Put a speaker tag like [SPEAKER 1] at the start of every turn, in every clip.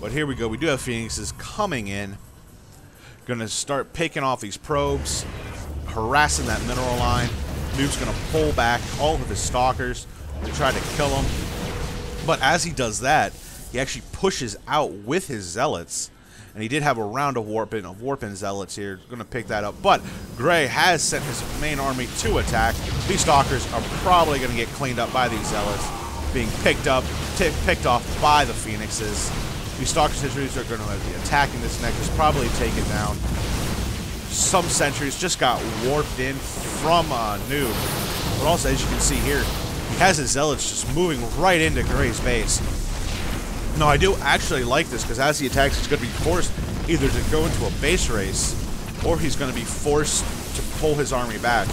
[SPEAKER 1] But here we go. We do have Phoenixes coming in. Gonna start picking off these probes, harassing that mineral line. Noob's gonna pull back all of his stalkers to try to kill him. But as he does that, he actually pushes out with his zealots. And he did have a round of warping of warping zealots here. Gonna pick that up. But Grey has sent his main army to attack. These stalkers are probably gonna get cleaned up by these zealots, being picked up, picked off by the phoenixes. These stalker sentries are gonna be attacking this nexus, probably take it down. Some sentries just got warped in from uh, Noob. But also, as you can see here, he has his zealots just moving right into Grey's base. No, I do actually like this because as he attacks, he's going to be forced either to go into a base race or he's going to be forced to pull his army back.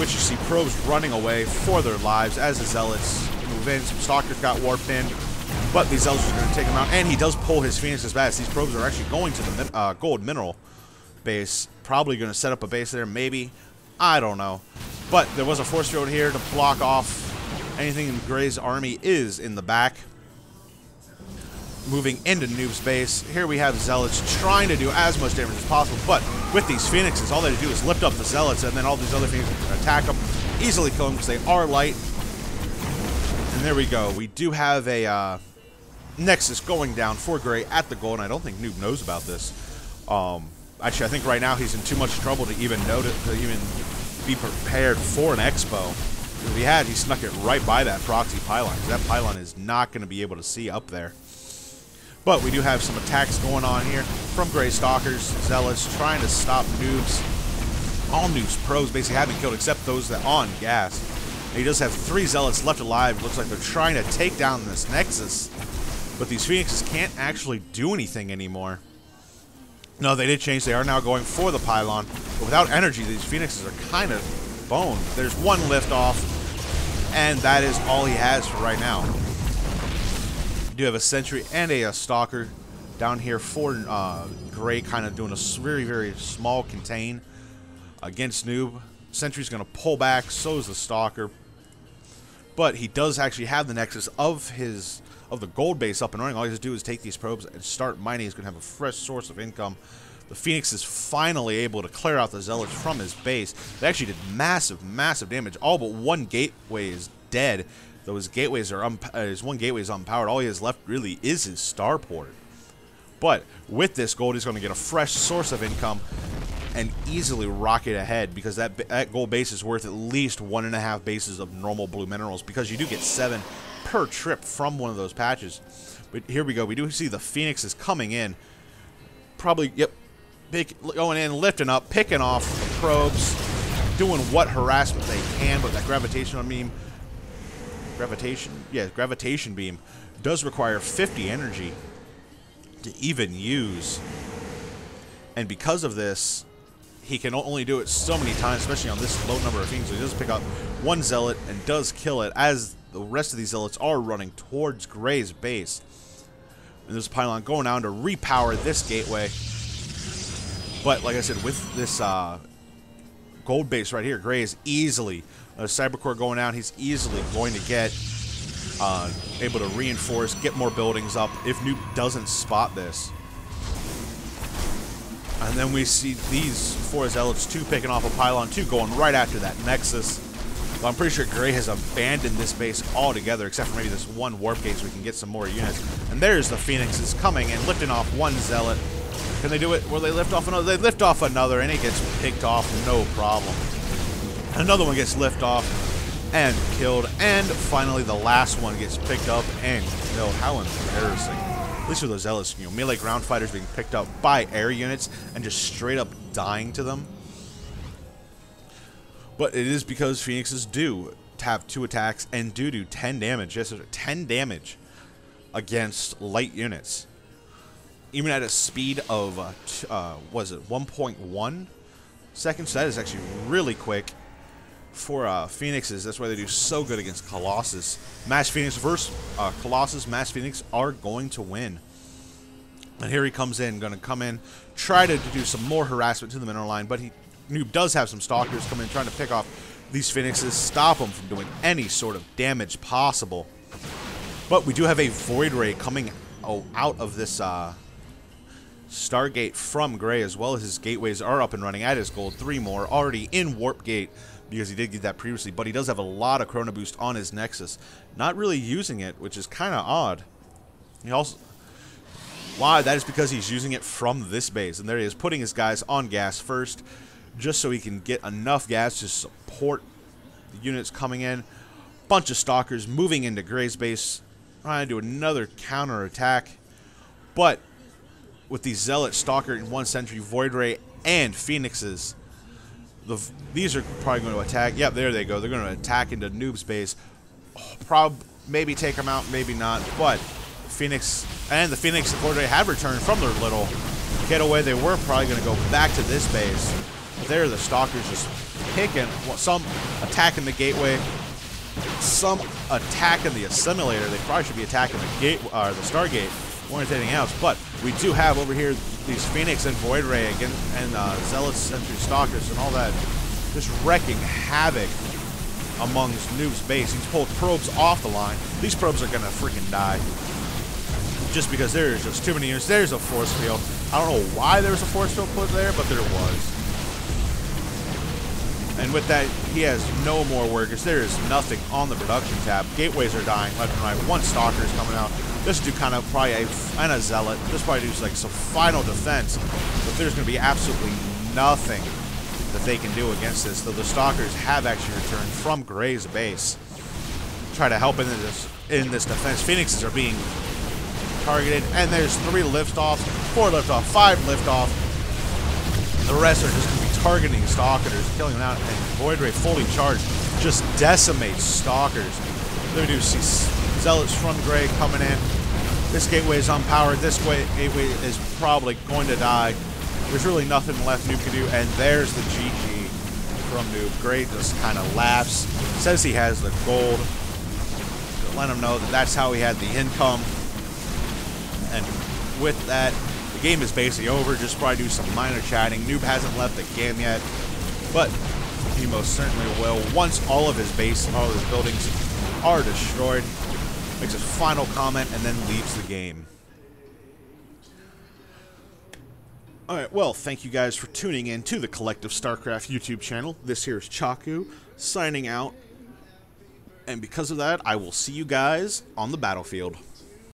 [SPEAKER 1] Which you see probes running away for their lives as the zealots move in. Some stalkers got warped in, but these zealots are going to take him out. And he does pull his phoenixes back. These probes are actually going to the uh, gold mineral base. Probably going to set up a base there, maybe. I don't know. But there was a force field here to block off anything in Grey's army is in the back moving into Noob's base. Here we have Zealots trying to do as much damage as possible, but with these Phoenixes, all they do is lift up the Zealots, and then all these other Phoenixes can attack them, easily kill them because they are light. And there we go. We do have a uh, Nexus going down for Grey at the goal, and I don't think Noob knows about this. Um, actually, I think right now he's in too much trouble to even know to, even be prepared for an Expo. If he had, he snuck it right by that proxy pylon, that pylon is not going to be able to see up there. But we do have some attacks going on here from Grey Stalkers, Zealots, trying to stop noobs. All noobs pros basically have been killed except those that on gas. And he does have three Zealots left alive. Looks like they're trying to take down this Nexus. But these Phoenixes can't actually do anything anymore. No, they did change. They are now going for the pylon. But without energy, these Phoenixes are kind of boned. There's one lift off, and that is all he has for right now. You do have a sentry and a, a stalker down here for uh, Grey, kind of doing a very, very small contain against Noob. Sentry's going to pull back, so is the stalker. But he does actually have the nexus of his of the gold base up and running. All he has to do is take these probes and start mining. He's going to have a fresh source of income. The Phoenix is finally able to clear out the Zealots from his base. They actually did massive, massive damage. All but one gateway is dead. Those gateways are uh, his one gateway is unpowered. All he has left really is his starport. But with this gold, he's going to get a fresh source of income and easily rocket ahead because that, that gold base is worth at least one and a half bases of normal blue minerals because you do get seven per trip from one of those patches. But here we go. We do see the Phoenix is coming in. Probably, yep, big, going in, lifting up, picking off the probes, doing what harassment they can, but that gravitational beam gravitation, yeah, gravitation beam does require 50 energy to even use. And because of this, he can only do it so many times, especially on this low number of things. So he does pick up one zealot and does kill it as the rest of these zealots are running towards Grey's base. And there's a pylon going down to repower this gateway. But like I said, with this uh, gold base right here, Grey is easily a Cybercore going out, he's easily going to get uh, able to reinforce, get more buildings up if Noob doesn't spot this. And then we see these four Zealots 2 picking off a Pylon 2 going right after that Nexus. But I'm pretty sure Grey has abandoned this base altogether, except for maybe this one Warp Gate so we can get some more units. And there's the Phoenixes coming and lifting off one Zealot. Can they do it? Will they lift off another? They lift off another, and it gets picked off, no problem. Another one gets lift off and killed. And finally, the last one gets picked up and killed. How embarrassing. At least with those Zealots, you know, melee ground fighters being picked up by air units and just straight up dying to them. But it is because Phoenixes do have two attacks and do do 10 damage. Yes, 10 damage against light units. Even at a speed of, uh, uh was it 1.1 seconds? That is actually really quick for uh, Phoenixes. That's why they do so good against Colossus. Mass Phoenix versus uh, Colossus, Mass Phoenix are going to win. And here he comes in, going to come in, try to, to, do some more harassment to the mineral line, but he Noob does have some stalkers come in trying to pick off these Phoenixes, stop them from doing any sort of damage possible. But we do have a Void Ray coming oh, out of this uh, Stargate from Grey, as well as his gateways are up and running at his gold. Three more already in Warp Gate because he did get that previously, but he does have a lot of Chrono Boost on his Nexus. Not really using it, which is kind of odd. He also... Why? That is because he's using it from this base. And there he is, putting his guys on gas first, just so he can get enough gas to support the units coming in. Bunch of Stalkers moving into Grey's base, trying to do another counter attack. But with the Zealot, Stalker, in one Sentry, Void Ray, and Phoenixes, the, these are probably going to attack. Yep, there they go. They're going to attack into Noob's base. Oh, prob maybe take them out, maybe not. But Phoenix and the Phoenix Void have returned from their little getaway. They were probably going to go back to this base. There, the Stalkers just picking. Some attacking the gateway, some attacking the assimilator. They probably should be attacking the gate, or uh, the Stargate than anything else. But we do have over here these Phoenix and Void Ray again, and uh, Zealot Sentry Stalkers and all that, just wrecking havoc amongst Noob's base. He's pulled probes off the line. These probes are gonna freaking die. Just because there's just too many units. There's a force field. I don't know why there was a force field put there, but there was. And with that, he has no more workers. There is nothing on the production tab. Gateways are dying left and right. One stalker is coming out. This do kind of probably a, and a zealot. This probably do like some final defense. But there's going to be absolutely nothing that they can do against this. Though the stalkers have actually returned from Grey's base. Try to help in this in this defense. Phoenixes are being targeted, and there's three liftoffs, four liftoff, five liftoff. The rest are just going to be targeting stalkers, killing them out, and Void Ray fully charged just decimates stalkers. There we do see Zealots from Grey coming in. This gateway is unpowered. This way gateway is probably going to die. There's really nothing left Noob can do. And there's the GG from Noob. Grey just kind of laughs. Says he has the gold. Let him know that that's how he had the income. And with that, the game is basically over. Just probably do some minor chatting. Noob hasn't left the game yet. But he most certainly will once all of his base, and all of his buildings are destroyed makes his final comment, and then leaves the game. Alright, well, thank you guys for tuning in to the Collective StarCraft YouTube channel. This here is Chakuu, signing out. And because of that, I will see you guys on the battlefield.